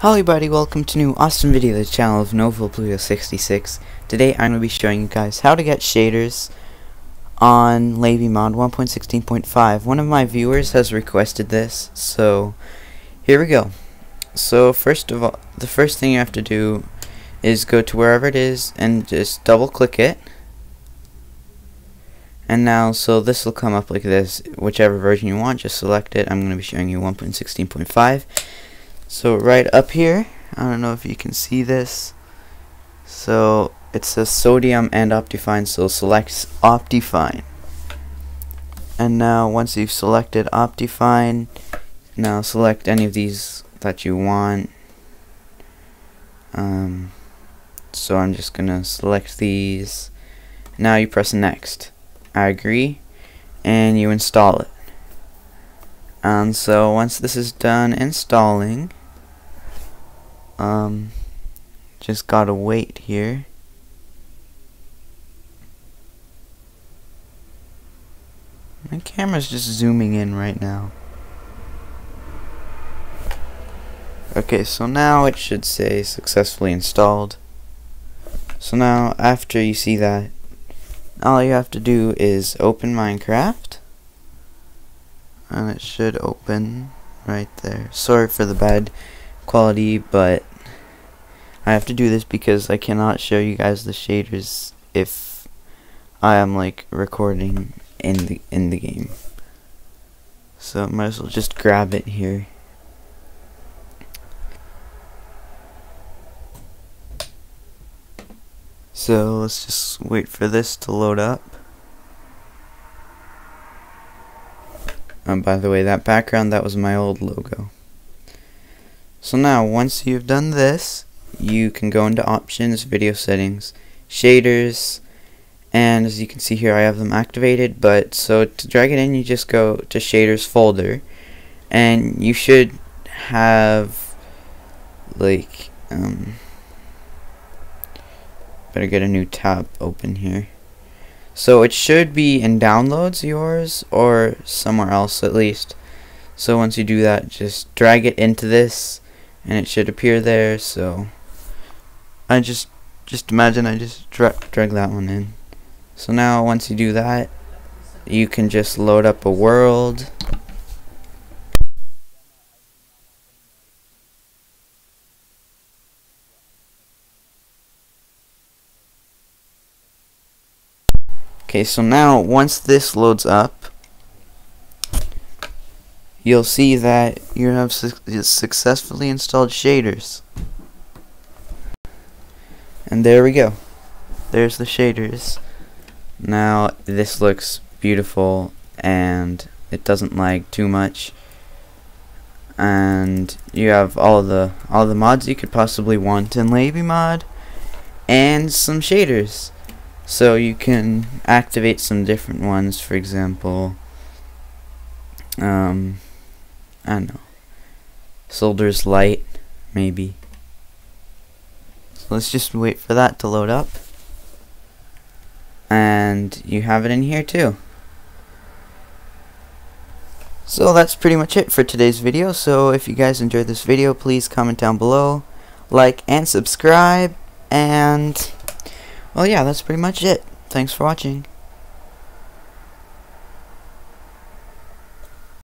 Hello everybody, welcome to new awesome video the channel of Novo Pluto 66. Today I'm going to be showing you guys how to get shaders on LabyMod 1.16.5. One of my viewers has requested this, so here we go. So first of all, the first thing you have to do is go to wherever it is and just double click it. And now, so this will come up like this, whichever version you want, just select it. I'm going to be showing you 1.16.5. So right up here, I don't know if you can see this. So it says sodium and Optifine, so select Optifine. And now once you've selected Optifine, now select any of these that you want. Um, so I'm just gonna select these. Now you press next. I agree, and you install it. And so once this is done installing, um, just gotta wait here. My camera's just zooming in right now. Okay, so now it should say successfully installed. So now, after you see that, all you have to do is open Minecraft. And it should open right there. Sorry for the bad quality, but I have to do this because I cannot show you guys the shaders if I am like recording in the in the game. So I might as well just grab it here. So let's just wait for this to load up. And by the way, that background, that was my old logo. So now, once you've done this, you can go into options, video settings, shaders, and as you can see here I have them activated, but so to drag it in you just go to shaders folder, and you should have like, um, better get a new tab open here. So it should be in downloads yours or somewhere else at least. So once you do that, just drag it into this and it should appear there. So I just just imagine I just dra drag that one in. So now once you do that, you can just load up a world. Okay, so now once this loads up, you'll see that you have su successfully installed shaders. And there we go. There's the shaders. Now this looks beautiful and it doesn't lag too much. And you have all the all the mods you could possibly want in LabyMod and some shaders. So you can activate some different ones, for example, um, I don't know, Sildur's Light, maybe. Let's just wait for that to load up. And you have it in here too. So that's pretty much it for today's video. So if you guys enjoyed this video, please comment down below, like and subscribe, and well, yeah, that's pretty much it. Thanks for watching.